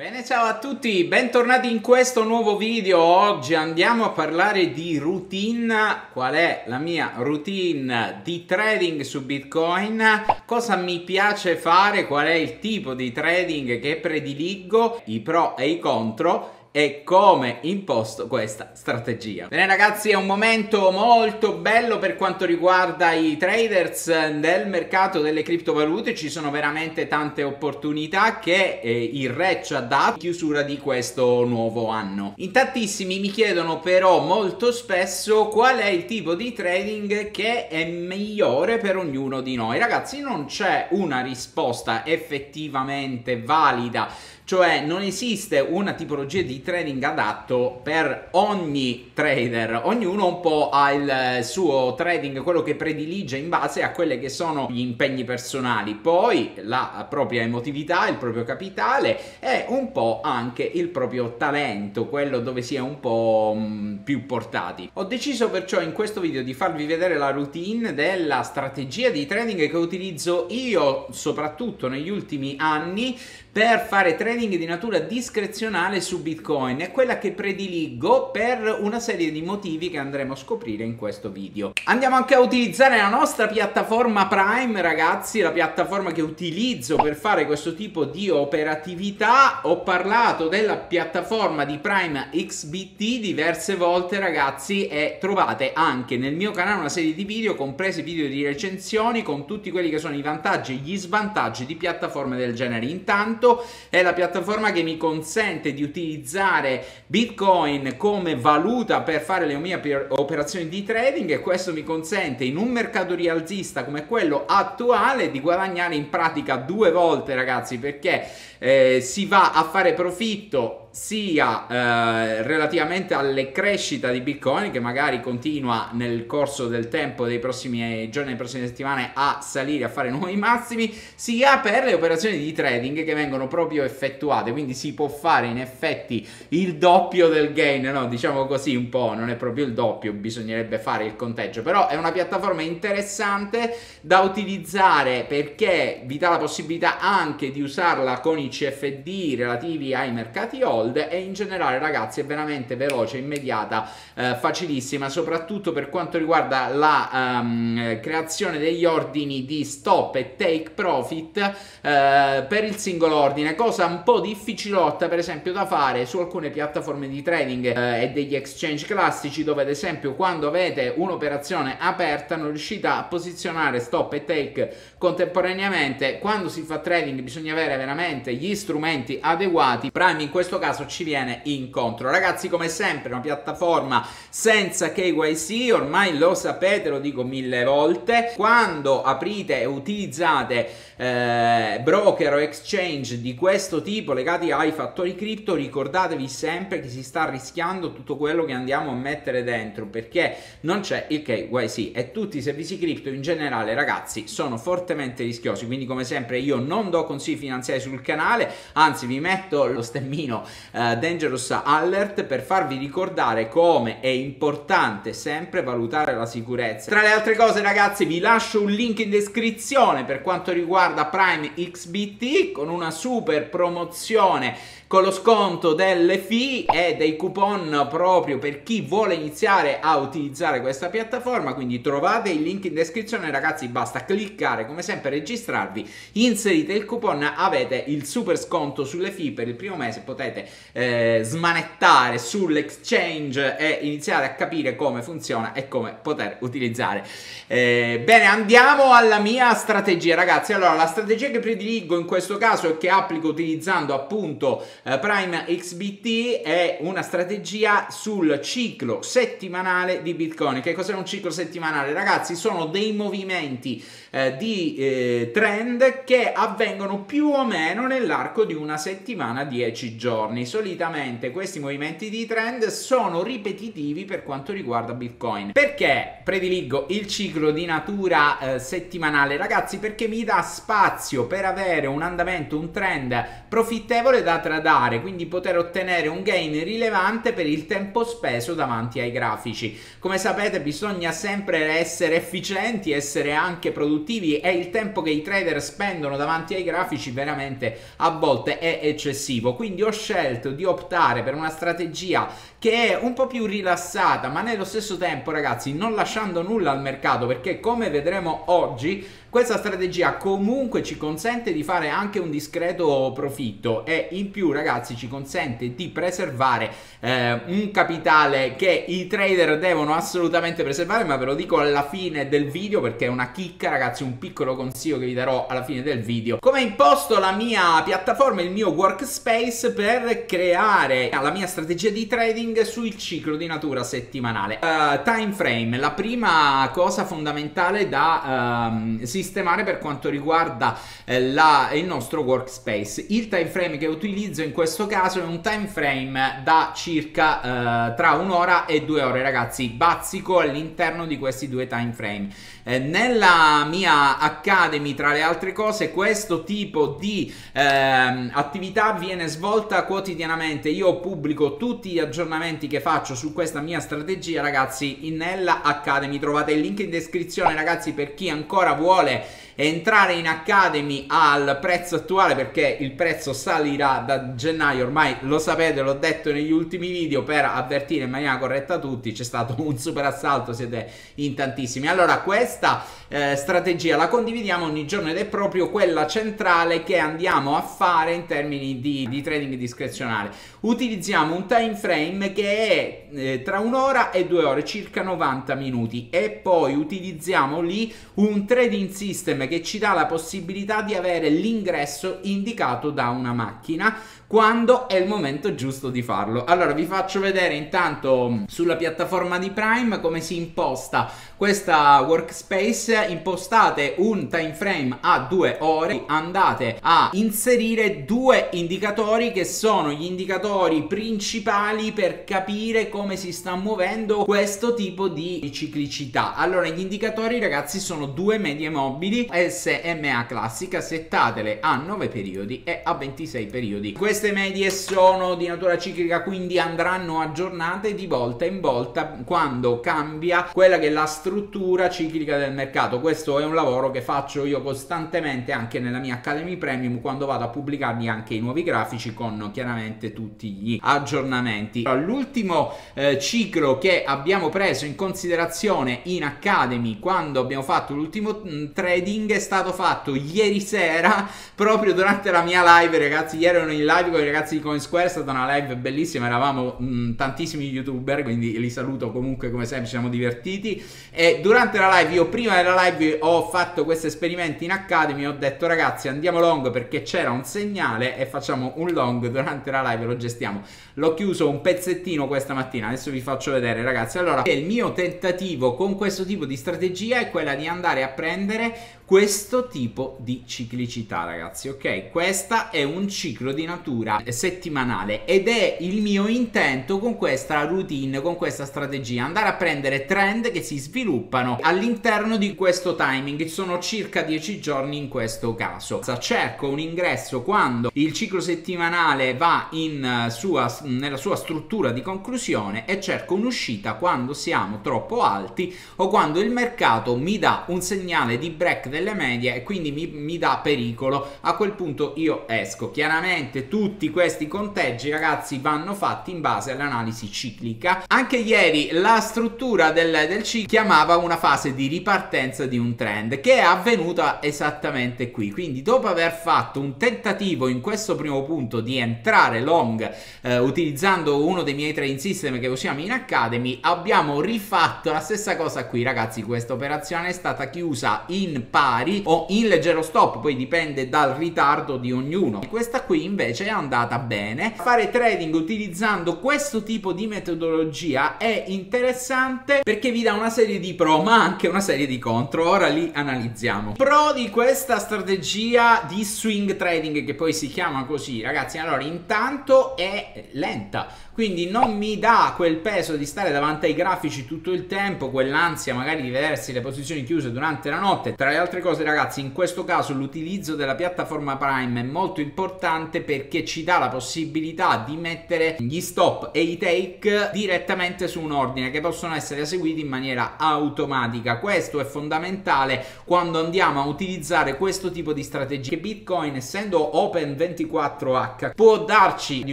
Bene, ciao a tutti, bentornati in questo nuovo video. Oggi andiamo a parlare di routine, qual è la mia routine di trading su Bitcoin, cosa mi piace fare, qual è il tipo di trading che prediligo, i pro e i contro e come imposto questa strategia. Bene ragazzi è un momento molto bello per quanto riguarda i traders nel mercato delle criptovalute, ci sono veramente tante opportunità che eh, il RE ci ha dato chiusura di questo nuovo anno. In tantissimi mi chiedono però molto spesso qual è il tipo di trading che è migliore per ognuno di noi. Ragazzi non c'è una risposta effettivamente valida cioè non esiste una tipologia di trading adatto per ogni trader, ognuno un po' ha il suo trading, quello che predilige in base a quelli che sono gli impegni personali, poi la propria emotività, il proprio capitale e un po' anche il proprio talento, quello dove si è un po' mm, più portati. Ho deciso perciò in questo video di farvi vedere la routine della strategia di trading che utilizzo io soprattutto negli ultimi anni per fare trading di natura discrezionale su Bitcoin. È quella che prediligo per una serie di motivi che andremo a scoprire in questo video. Andiamo anche a utilizzare la nostra piattaforma Prime, ragazzi, la piattaforma che utilizzo per fare questo tipo di operatività. Ho parlato della piattaforma di Prime XBT diverse volte, ragazzi, e trovate anche nel mio canale una serie di video, compresi video di recensioni, con tutti quelli che sono i vantaggi e gli svantaggi di piattaforme del genere. Intanto è la piattaforma che mi consente di utilizzare Bitcoin come valuta per fare le mie operazioni di trading e questo mi consente in un mercato rialzista come quello attuale di guadagnare in pratica due volte ragazzi perché eh, si va a fare profitto sia eh, relativamente alle crescita di Bitcoin che magari continua nel corso del tempo dei prossimi giorni, delle prossime settimane a salire, a fare nuovi massimi, sia per le operazioni di trading che vengono proprio effettuate, quindi si può fare in effetti il doppio del gain, no? diciamo così un po', non è proprio il doppio, bisognerebbe fare il conteggio, però è una piattaforma interessante da utilizzare perché vi dà la possibilità anche di usarla con i CFD relativi ai mercati oggi hold e in generale ragazzi è veramente veloce, immediata, eh, facilissima, soprattutto per quanto riguarda la um, creazione degli ordini di stop e take profit eh, per il singolo ordine, cosa un po' difficilotta per esempio da fare su alcune piattaforme di trading eh, e degli exchange classici dove ad esempio quando avete un'operazione aperta non riuscite a posizionare stop e take contemporaneamente, quando si fa trading bisogna avere veramente gli strumenti adeguati, Prime in questo caso caso ci viene incontro. Ragazzi, come sempre, una piattaforma senza KYC, ormai lo sapete, lo dico mille volte. Quando aprite e utilizzate eh, broker o exchange di questo tipo legati ai fattori cripto, ricordatevi sempre che si sta rischiando tutto quello che andiamo a mettere dentro perché non c'è il KYC e tutti i servizi cripto in generale, ragazzi, sono fortemente rischiosi. Quindi, come sempre, io non do consigli finanziari sul canale, anzi, vi metto lo stemmino uh, Dangerous Alert per farvi ricordare come è importante sempre valutare la sicurezza. Tra le altre cose ragazzi vi lascio un link in descrizione per quanto riguarda Prime XBT con una super promozione con lo sconto delle fee e dei coupon proprio per chi vuole iniziare a utilizzare questa piattaforma quindi trovate il link in descrizione ragazzi basta cliccare come sempre registrarvi inserite il coupon avete il super sconto sulle fee per il primo mese potete eh, smanettare sull'exchange e iniziare a capire come funziona e come poter utilizzare eh, bene andiamo alla mia strategia ragazzi allora la strategia che prediligo in questo caso e che applico utilizzando appunto eh, Prime XBT è una strategia sul ciclo settimanale di Bitcoin. Che cos'è un ciclo settimanale? Ragazzi, sono dei movimenti eh, di eh, trend che avvengono più o meno nell'arco di una settimana, 10 giorni giorni solitamente questi movimenti di trend sono ripetitivi per quanto riguarda Bitcoin. Perché prediligo il ciclo di natura eh, settimanale, ragazzi? Perché mi dà spazio per avere un andamento, un trend profittevole da tradare, quindi poter ottenere un gain rilevante per il tempo speso davanti ai grafici. Come sapete, bisogna sempre essere efficienti, essere anche produttivi e il tempo che i trader spendono davanti ai grafici veramente a volte è eccessivo. Quindi ho scelto di optare per una strategia che è un po' più rilassata, ma nello stesso tempo, ragazzi, non lasciando nulla al mercato, perché come vedremo oggi questa strategia comunque ci consente di fare anche un discreto profitto e in più ragazzi ci consente di preservare eh, un capitale che i trader devono assolutamente preservare ma ve lo dico alla fine del video perché è una chicca ragazzi un piccolo consiglio che vi darò alla fine del video. Come imposto la mia piattaforma il mio workspace per creare la mia strategia di trading sul ciclo di natura settimanale uh, time frame la prima cosa fondamentale da uh, sistemare per quanto riguarda eh, la, il nostro workspace. Il time frame che utilizzo in questo caso è un time frame da circa eh, tra un'ora e due ore, ragazzi. Bazzico all'interno di questi due time frame. Eh, nella mia Academy, tra le altre cose, questo tipo di ehm, attività viene svolta quotidianamente. Io pubblico tutti gli aggiornamenti che faccio su questa mia strategia, ragazzi, nella Academy. Trovate il link in descrizione, ragazzi, per chi ancora vuole entrare in Academy al prezzo attuale perché il prezzo salirà da gennaio ormai lo sapete l'ho detto negli ultimi video per avvertire in maniera corretta tutti c'è stato un super assalto siete in tantissimi. Allora questa eh, strategia la condividiamo ogni giorno ed è proprio quella centrale che andiamo a fare in termini di, di trading discrezionale. Utilizziamo un time frame che è eh, tra un'ora e due ore circa 90 minuti e poi utilizziamo lì un trading system che ci dà la possibilità di avere l'ingresso indicato da una macchina quando è il momento giusto di farlo. Allora vi faccio vedere intanto mm, sulla piattaforma di Prime come si imposta questa workspace. Impostate un time frame a due ore, andate a inserire due indicatori che sono gli indicatori principali per capire come si sta muovendo questo tipo di ciclicità. Allora gli indicatori ragazzi sono due medie mobili SMA classica, settatele a 9 periodi e a 26 periodi. Questo queste medie sono di natura ciclica, quindi andranno aggiornate di volta in volta quando cambia quella che è la struttura ciclica del mercato. Questo è un lavoro che faccio io costantemente anche nella mia Academy Premium quando vado a pubblicarmi anche i nuovi grafici con chiaramente tutti gli aggiornamenti. L'ultimo eh, ciclo che abbiamo preso in considerazione in Academy quando abbiamo fatto l'ultimo mm, trading è stato fatto ieri sera proprio durante la mia live ragazzi ieri ero in live con i ragazzi di CoinSquare, è stata una live bellissima, eravamo mh, mm, tantissimi youtuber, quindi li saluto comunque come sempre, ci siamo divertiti e durante la live, io prima della live ho fatto questo esperimento in Academy, ho detto ragazzi andiamo long perché c'era un segnale e facciamo un long durante la live, lo gestiamo. L'ho chiuso un pezzettino questa mattina, adesso vi faccio vedere ragazzi. Allora, il mio tentativo con questo tipo di strategia è quella di andare a prendere questo tipo di ciclicità ragazzi ok? Questa è un ciclo di natura settimanale ed è il mio intento con questa routine con questa strategia andare a prendere trend che si sviluppano all'interno di questo timing. Sono circa 10 giorni in questo caso. Cerco un ingresso quando il ciclo settimanale va in sua, nella sua struttura di conclusione e cerco un'uscita quando siamo troppo alti o quando il mercato mi dà un segnale di break del delle medie e quindi mi, mi dà pericolo. A quel punto io esco. Chiaramente tutti questi conteggi ragazzi vanno fatti in base all'analisi ciclica. Anche ieri la struttura del, del ciclo chiamava una fase di ripartenza di un trend che è avvenuta esattamente qui. Quindi dopo aver fatto un tentativo in questo primo punto di entrare long eh, utilizzando uno dei miei trading system che usiamo in Academy abbiamo rifatto la stessa cosa qui ragazzi. Questa operazione è stata chiusa in parte pari o in leggero stop, poi dipende dal ritardo di ognuno. Questa qui invece è andata bene. Fare trading utilizzando questo tipo di metodologia è interessante perché vi dà una serie di pro ma anche una serie di contro. Ora li analizziamo. Pro di questa strategia di swing trading che poi si chiama così, ragazzi. Allora, intanto è lenta quindi non mi dà quel peso di stare davanti ai grafici tutto il tempo, quell'ansia magari di vedersi le posizioni chiuse durante la notte. Tra le altre cose ragazzi, in questo caso l'utilizzo della piattaforma Prime è molto importante perché ci dà la possibilità di mettere gli stop e i take direttamente su un ordine che possono essere eseguiti in maniera automatica. Questo è fondamentale quando andiamo a utilizzare questo tipo di strategie. Bitcoin essendo open 24H può darci di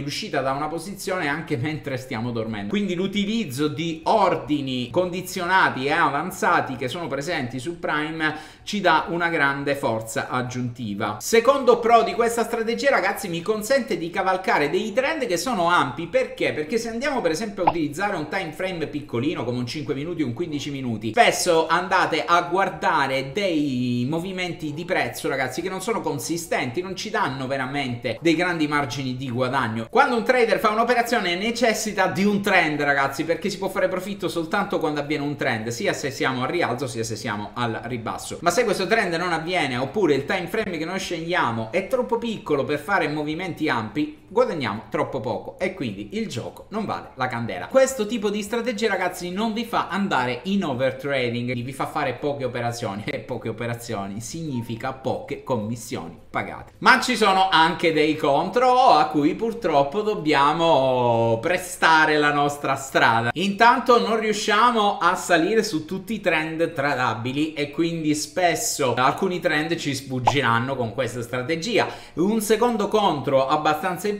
uscita da una posizione anche mentre stiamo dormendo. Quindi l'utilizzo di ordini condizionati e avanzati che sono presenti su Prime ci dà una grande forza aggiuntiva. Secondo pro di questa strategia ragazzi mi consente di cavalcare dei trend che sono ampi perché? Perché se andiamo per esempio a utilizzare un time frame piccolino come un 5 minuti un 15 minuti spesso andate a guardare dei movimenti di prezzo ragazzi che non sono consistenti non ci danno veramente dei grandi margini di guadagno quando un trader fa un'operazione necessita di un trend ragazzi perché si può fare profitto soltanto quando avviene un trend sia se siamo al rialzo sia se siamo al ribasso ma se questo trend non avviene oppure il time frame che noi scegliamo è troppo piccolo per fare movimenti ampi guadagniamo troppo poco e quindi il gioco non vale la candela questo tipo di strategia ragazzi non vi fa andare in overtrading vi fa fare poche operazioni e poche operazioni significa poche commissioni pagate ma ci sono anche dei contro a cui purtroppo dobbiamo prestare la nostra strada. Intanto non riusciamo a salire su tutti i trend tradabili e quindi spesso alcuni trend ci sfuggiranno con questa strategia. Un secondo contro abbastanza importante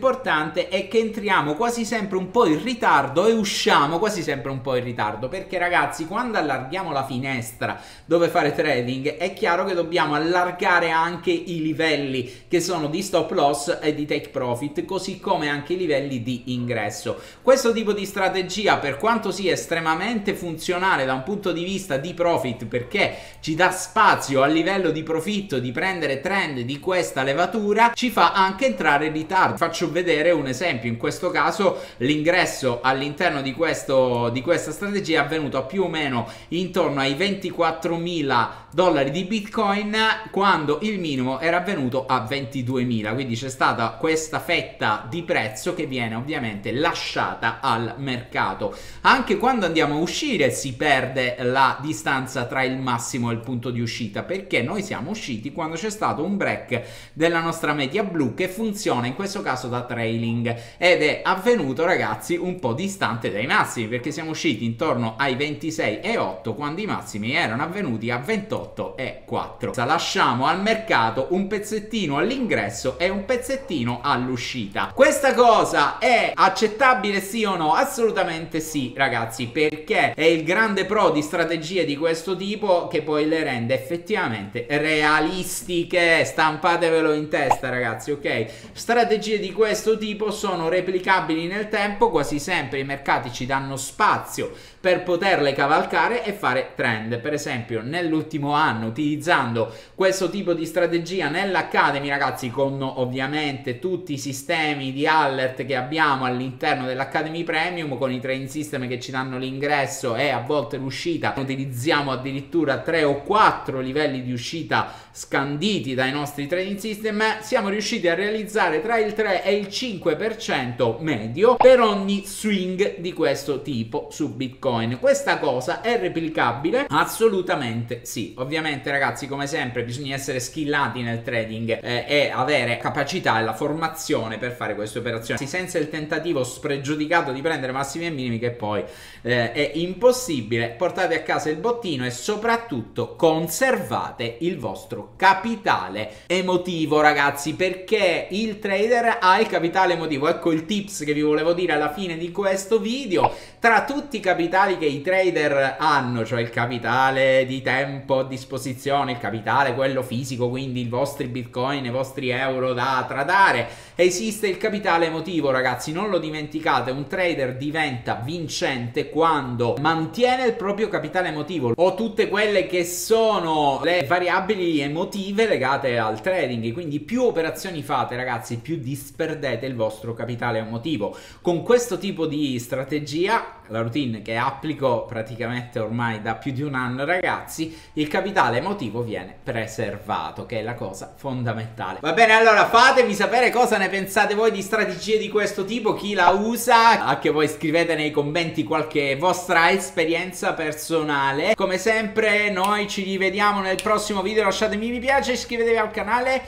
è che entriamo quasi sempre un po' in ritardo e usciamo quasi sempre un po' in ritardo perché ragazzi quando allarghiamo la finestra dove fare trading è chiaro che dobbiamo allargare anche i livelli che sono di stop loss e di take profit così come anche i livelli di ingresso. Questo tipo di strategia, per quanto sia estremamente funzionale da un punto di vista di profit, perché ci dà spazio a livello di profitto di prendere trend di questa levatura, ci fa anche entrare in ritardo. Faccio vedere un esempio, in questo caso l'ingresso all'interno di, questo, di questa strategia è avvenuto più o meno intorno ai 24.000 dollari di bitcoin quando il minimo era avvenuto a 22.000 quindi c'è stata questa fetta di prezzo che viene ovviamente lasciata al mercato. Anche quando andiamo a uscire si perde la distanza tra il massimo e il punto di uscita perché noi siamo usciti quando c'è stato un break della nostra media blu che funziona in questo caso da trailing ed è avvenuto ragazzi un po' distante dai massimi perché siamo usciti intorno ai 26 e 8 quando i massimi erano avvenuti a 28 e 4. Lasciamo al mercato un pezzettino all'ingresso e un pezzettino all'uscita. Questa cosa è accettabile sì o no? Assolutamente sì, ragazzi, perché è il grande pro di strategie di questo tipo che poi le rende effettivamente realistiche. Stampatevelo in testa, ragazzi, ok? Strategie di questo tipo sono replicabili nel tempo, quasi sempre i mercati ci danno spazio per poterle cavalcare e fare trend. Per esempio, nell'ultimo anno, utilizzando questo tipo di strategia nell'Academy, ragazzi, con ovviamente tutti i sistemi di alert che abbiamo all'interno dell'Academy Premium, con i trading system che ci danno l'ingresso e a volte l'uscita, utilizziamo addirittura 3 o 4 livelli di uscita scanditi dai nostri trading system, siamo riusciti a realizzare tra il 3 e il 5% medio per ogni swing di questo tipo su Bitcoin. Bitcoin. Questa cosa è replicabile? Assolutamente sì. Ovviamente ragazzi come sempre bisogna essere skillati nel trading eh, e avere capacità e la formazione per fare queste operazioni senza il tentativo spregiudicato di prendere massimi e minimi che poi eh, è impossibile. Portate a casa il bottino e soprattutto conservate il vostro capitale emotivo ragazzi perché il trader ha il capitale emotivo. Ecco il tips che vi volevo dire alla fine di questo video. Tra tutti i capitali che i trader hanno, cioè il capitale di tempo a disposizione, il capitale quello fisico, quindi i vostri bitcoin, i vostri euro da tradare, esiste il capitale emotivo, ragazzi, non lo dimenticate, un trader diventa vincente quando mantiene il proprio capitale emotivo. O tutte quelle che sono le variabili emotive legate al trading, quindi più operazioni fate, ragazzi, più disperdete il vostro capitale emotivo. Con questo tipo di strategia la routine che applico praticamente ormai da più di un anno ragazzi il capitale emotivo viene preservato che è la cosa fondamentale. Va bene allora fatemi sapere cosa ne pensate voi di strategie di questo tipo chi la usa anche voi scrivete nei commenti qualche vostra esperienza personale. Come sempre noi ci rivediamo nel prossimo video lasciatemi mi piace iscrivetevi al canale.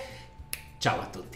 Ciao a tutti